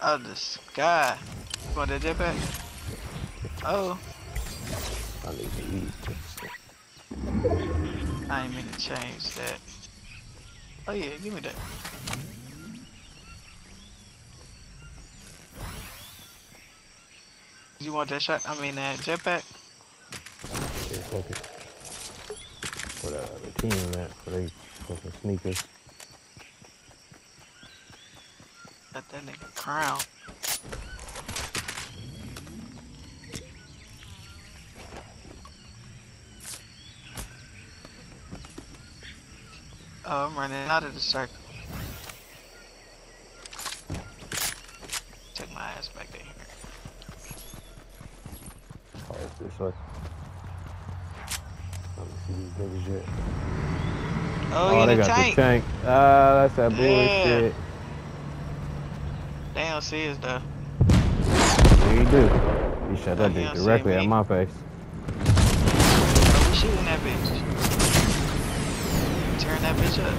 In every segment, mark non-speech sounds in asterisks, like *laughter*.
of the sky. You Want that jetpack? Oh, I need to eat. I ain't mean to change that. Oh yeah, give me that. You want that shot? I mean that jetpack? Yeah, fuck it. For the, the team, man. For they fucking sneakers. Let that nigga crown. Oh, I'm running out of the circle. Take my ass back in here. Oh, it's this way. Let me see these niggas yet. Oh, Oh, you they the got tank. the tank. Ah, that's that Yeah. bullshit. They don't see us though. What you do? You shot that dude directly at my face. We shooting that bitch. Turn that bitch up.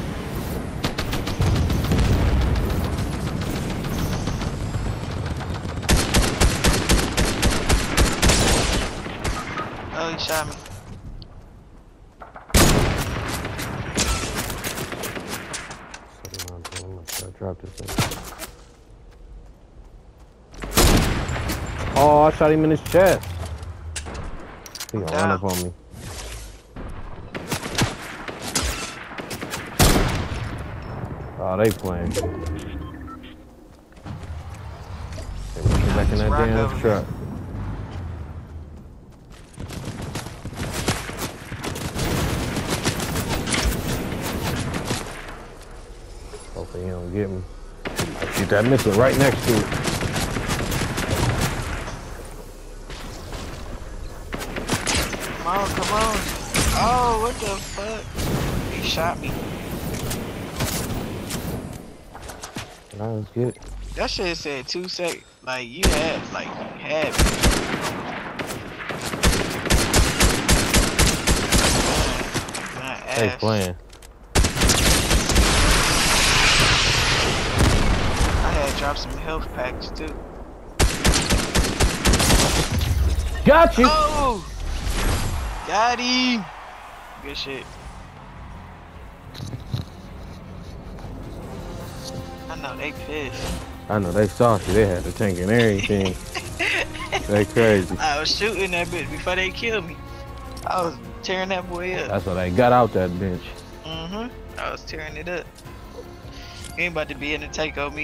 Oh, he shot me. Sitting around I'm gonna try to drop this thing. Oh, I shot him in his chest. He gonna run up on me. Oh, they playing. They must be back in that damn truck. Hopefully he don't get me. I shoot that missile right next to it. On, come on. Oh, what the fuck? He shot me. That was good. That shit said two sec. Like you had, like you had. me. My They ass. playing. I had dropped some health packs too. Got you! Oh, got him. Good shit. I know they pissed. I know they saucy. They had the tank and everything. *laughs* they crazy. I was shooting that bitch before they killed me. I was tearing that boy up. That's why they got out that bitch. Mm-hmm. I was tearing it up. You ain't about to be in the take on me.